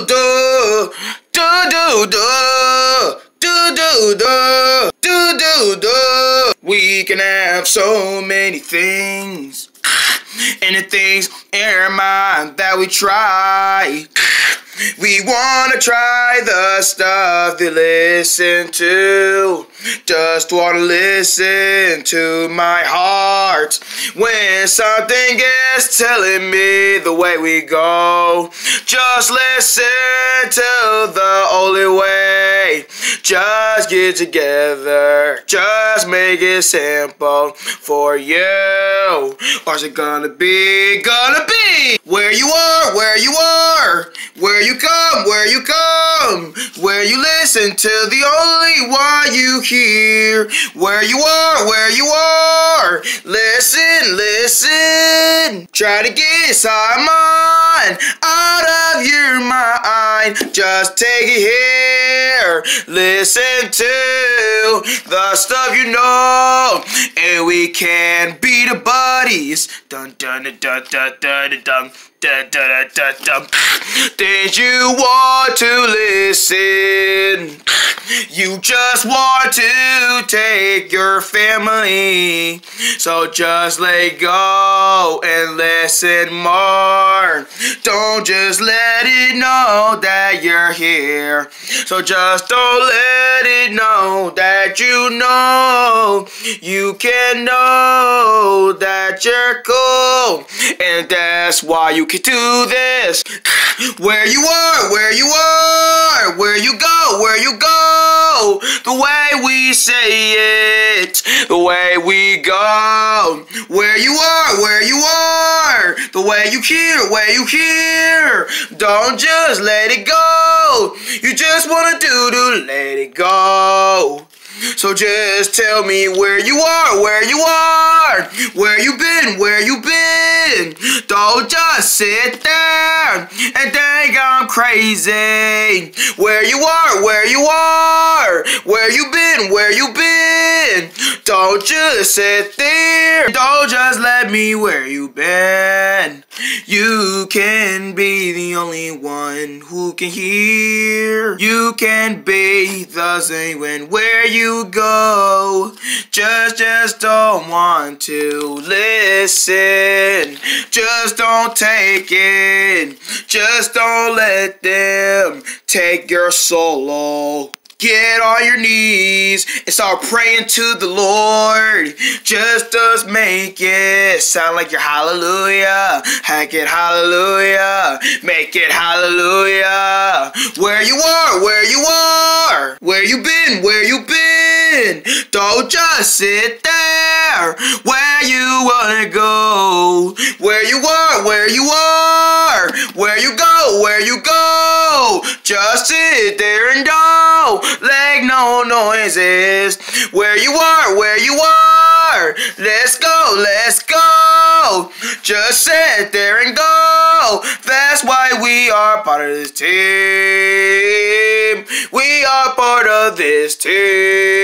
do do do do do do do do do do. We can have so many things, and the things in our mind that we try. We wanna try the stuff they listen to. Just wanna listen to my heart when something is telling me the way we go. Just listen to the only way. Just get together. Just make it simple for you. Or is it gonna be, gonna be where you are, where you are, where you come, where you come, where you listen to the only one you hear. Where you are, where you are. Listen, listen. Try to get Simon out of your mind. Just take it here. Listen to the stuff you know. And we can be the buddies. Dun dun dun dun dun dun dun. Dun, dun, dun, dun, Did you want to listen? You just want to take your family. So just let go and listen more. Don't just let it know that you're here. So just don't let it know that you know. You can know that you're cool. And that's why you can do this. Where you are, where you are, where you go, where you go. The way we say it, the way we go. Where you are, where you are, the way you hear, where you hear. Don't just let it go. You just wanna do to let it go. So just tell me where you are, where you are, where you been, where you been. Don't just sit there and think I'm crazy. Where you are, where you are, where you been, where you been. Don't just sit there. Don't just let me where you been. You can be the only one who can hear. You can be the same when where you go. Just, just don't want to listen. Just don't take it. Just don't let them take your solo. Get on your knees and start praying to the Lord. Just does make it sound like you're hallelujah. Hack it hallelujah. Make it hallelujah. Where you are, where you are. Where you been, where you been. Don't just sit there. Where you wanna go. Where you are, where you are. Where you go, where you go. Just sit there and don't no noises. Where you are, where you are. Let's go, let's go. Just sit there and go. That's why we are part of this team. We are part of this team.